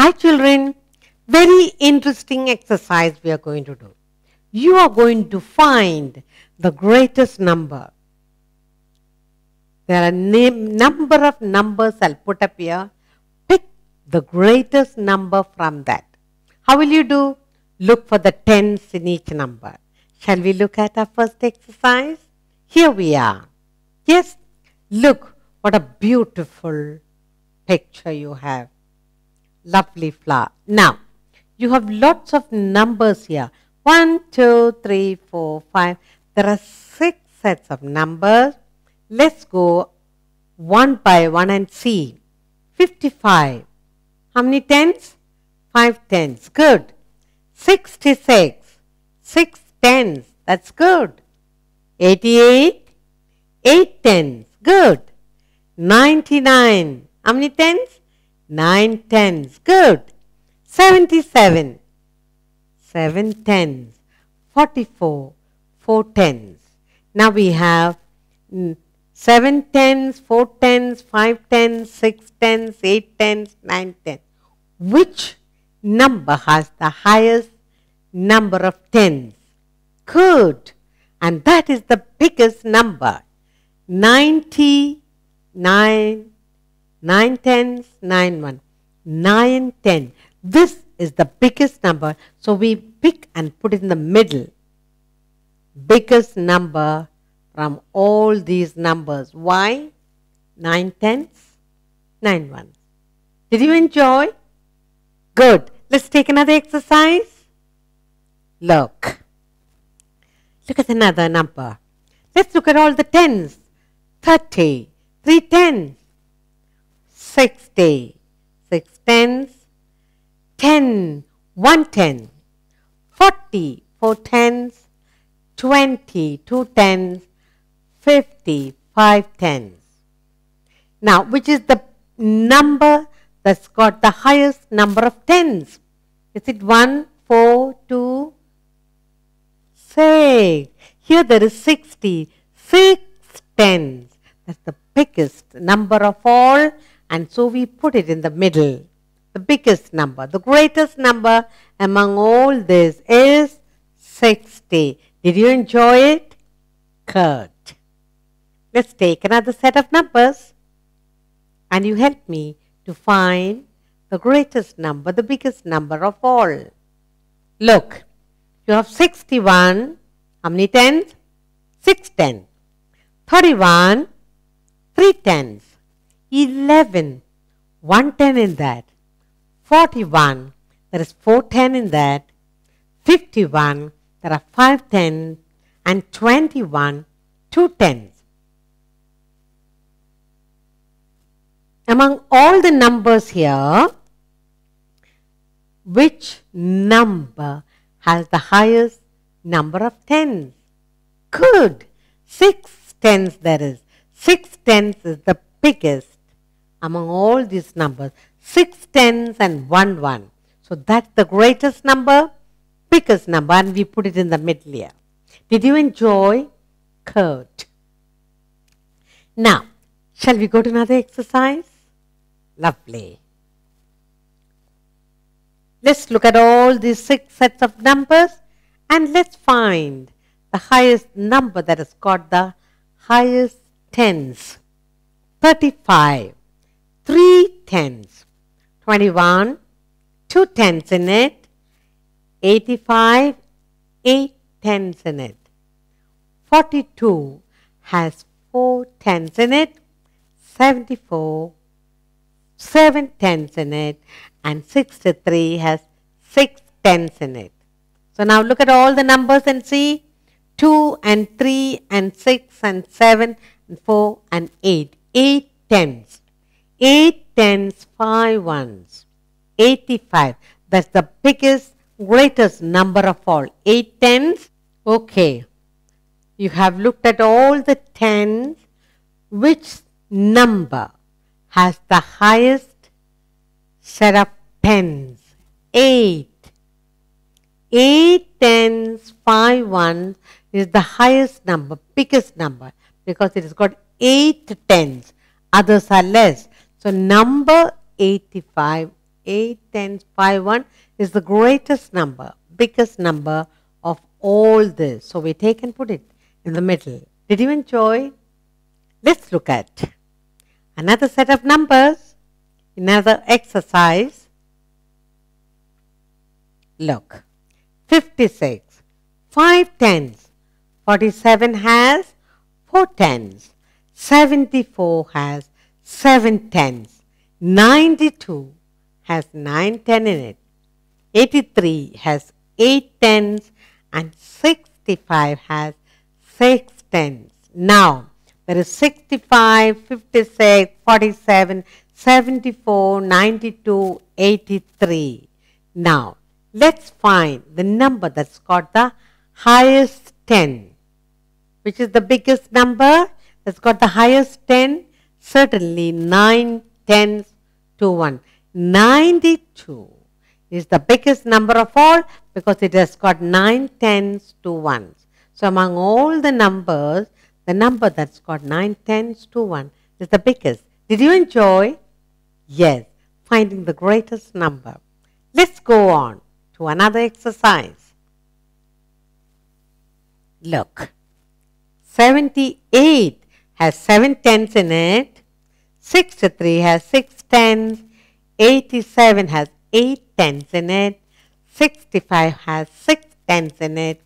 Hi children, very interesting exercise we are going to do. You are going to find the greatest number. There are number of numbers I'll put up here. Pick the greatest number from that. How will you do? Look for the tens in each number. Shall we look at our first exercise? Here we are. Yes, look what a beautiful picture you have. Lovely flower. Now, you have lots of numbers here. One, two, three, four, five. There are six sets of numbers. Let's go one by one and see. 55. How many tens? Five tens. Good. 66. Six tens. That's good. 88. Eight tens. Good. 99. How many tens? Nine tens. Good. 77. Seven tens. 44. Four tens. Now we have mm, seven tens, four tens, five tens, six tens, eight tens, nine tens. Which number has the highest number of tens? Good. And that is the biggest number. 99, 9 tens, 9 1. 9 10. This is the biggest number. So we pick and put it in the middle. Biggest number from all these numbers. Why? 9 tenths, 9 1. Did you enjoy? Good. Let's take another exercise. Look. Look at another number. Let's look at all the tens. 30, 3 tens, 60, 6 tens, 10, 1 ten, 40, 4 tens, 20, 2 tens, 50, 5 tens. Now, which is the number that's got the highest number of tens? Is it 1, 4, 2, 6? Here there is sixty, six tens. That's the biggest number of all and so we put it in the middle. The biggest number, the greatest number among all this is 60. Did you enjoy it? Good. Let's take another set of numbers and you help me to find the greatest number, the biggest number of all. Look, you have 61. How many tens? 6 tens. 31 three tens, 11, one ten in that, 41, there is four ten in that, 51, there are five tens, and 21, two tens. Among all the numbers here, which number has the highest number of tens? Good. Six tens there is. 6 tenths is the biggest among all these numbers. 6 tenths and 1 1. So that's the greatest number, biggest number, and we put it in the middle here. Did you enjoy? Good. Now, shall we go to another exercise? Lovely. Let's look at all these six sets of numbers and let's find the highest number that has got the highest tens, 35, 3 tens, 21, 2 tens in it, 85, 8 tens in it. 42 has 4 tens in it, 74, 7 tens in it, and 63 has 6 tens in it. So now look at all the numbers and see 2 and 3 and 6 and 7 and 4 and 8. 8 tens. 8 tens, 5 ones. 85. That's the biggest, greatest number of all. 8 tens. Okay. You have looked at all the tens. Which number has the highest set of tens? 8. 8 tens, 5 ones is the highest number, biggest number because it has got 8 tens. Others are less. So number 85 8 tens, 5 1 is the greatest number, biggest number of all this. So we take and put it in the middle. Did you enjoy? Let's look at another set of numbers, another exercise. Look, 56, 5 tens, 47 has 4 tens, 74 has 7 tens, 92 has 9 ten in it, 83 has 8 tens, and 65 has 6 tens. Now, there is 65, 56, 47, 74, 92, 83. Now, let's find the number that's got the highest 10. Which is the biggest number that's got the highest 10? Certainly 9 tens to 1. 92 is the biggest number of all because it has got 9 tens to 1s. So among all the numbers, the number that's got 9 tens to 1 is the biggest. Did you enjoy? Yes, finding the greatest number. Let's go on to another exercise. Look, 78 has 7 tens in it, 63 has 6 tens, 87 has 8 tens in it, 65 has 6 tens in it,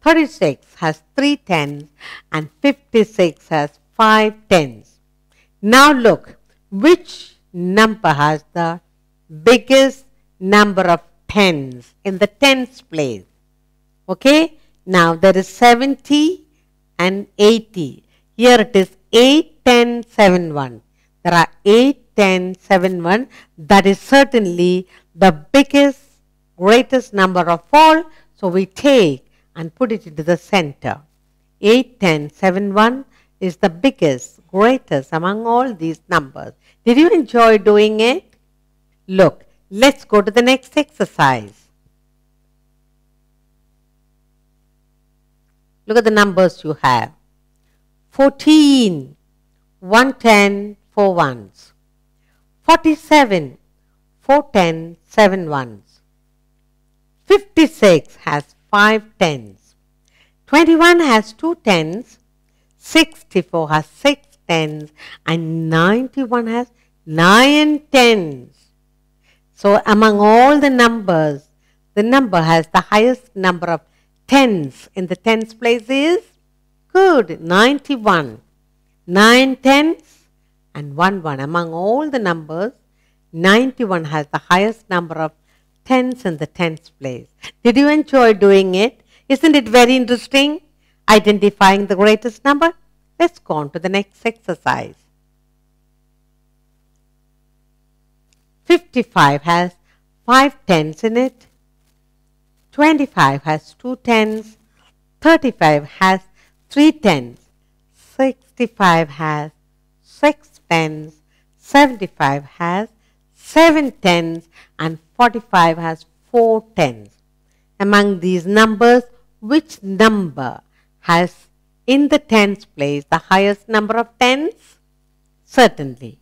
36 has 3 tens and 56 has 5 tens. Now look, which number has the biggest number of tens in the tens place? Okay, now there is 70 and 80. Here it is 8, 10, 7, 1. There are 8, 10, 7, 1. That is certainly the biggest, greatest number of all. So we take and put it into the center. 8, 10, 7, 1 is the biggest, greatest among all these numbers. Did you enjoy doing it? Look, let's go to the next exercise. Look at the numbers you have. 14, 110, 4 ones. 47, 410, 7 ones. 56 has 5 tens. 21 has 2 tens. 64 has 6 tens. And 91 has 9 tens. So among all the numbers, the number has the highest number of tens in the tens place is good, 91. 9 tens and 1 1. Among all the numbers, 91 has the highest number of tens in the tens place. Did you enjoy doing it? Isn't it very interesting? Identifying the greatest number? Let's go on to the next exercise. 55 has 5 tens in it. 25 has 2 tens. 35 has 3 tens. 65 has 6 tens. 75 has 7 tens and 45 has 4 tens. Among these numbers, which number has in the tens place the highest number of tens? Certainly.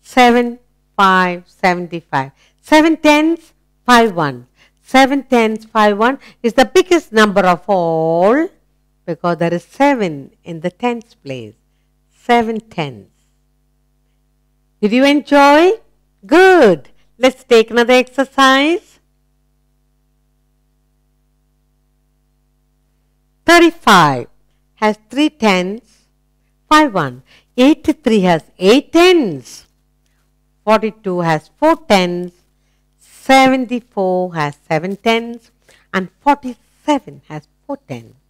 7, 5, 75. 7 tens, 5 ones. 7 tens, 5 1 is the biggest number of all because there is 7 in the tens place. 7 tens. Did you enjoy? Good. Let's take another exercise. 35 has 3 tens, 5 1. 83 has 8 tens. 42 has 4 tens. 74 has 7 tens. And 47 has 4 tens.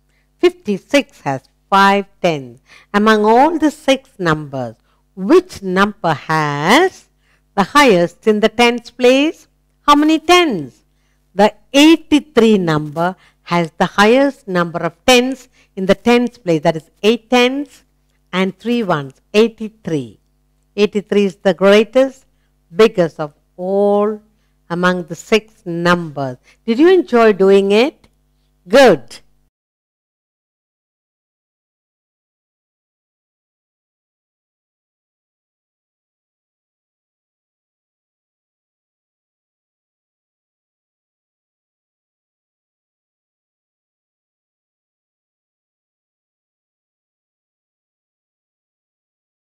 56 has 5 tens. Among all the six numbers, which number has the highest in the tens place? How many tens? The 83 number has the highest number of tens in the tens place. That is 8 tens and 3 ones. 83. 83 is the greatest, biggest of all among the six numbers. Did you enjoy doing it? Good.